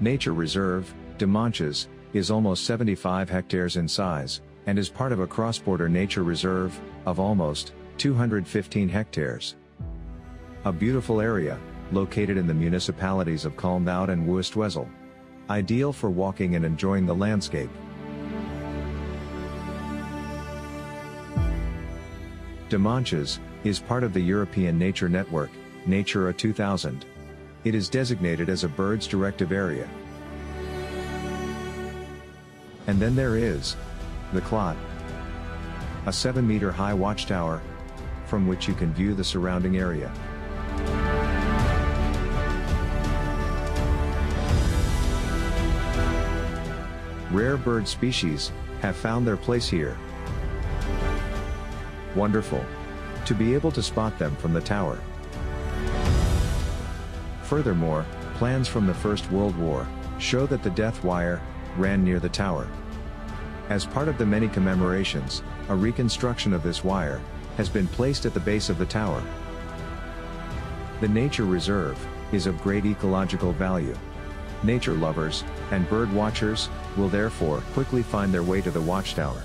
Nature Reserve, De Maatjes, is almost 75 hectares in size, and is part of a cross-border nature reserve, of almost 215 hectares. A beautiful area, located in the municipalities of Kalmthout and Wuustwezel. Ideal for walking and enjoying the landscape. De Maatjes is part of the European Nature Network, Natura 2000. It is designated as a Birds Directive Area. And then there is the Klot, a 7 meter high watchtower, from which you can view the surrounding area. Rare bird species have found their place here. Wonderful. To be able to spot them from the tower. Furthermore, plans from the First World War show that the death wire ran near the tower. As part of the many commemorations, a reconstruction of this wire has been placed at the base of the tower. The nature reserve is of great ecological value. Nature lovers and bird watchers will therefore quickly find their way to the watchtower.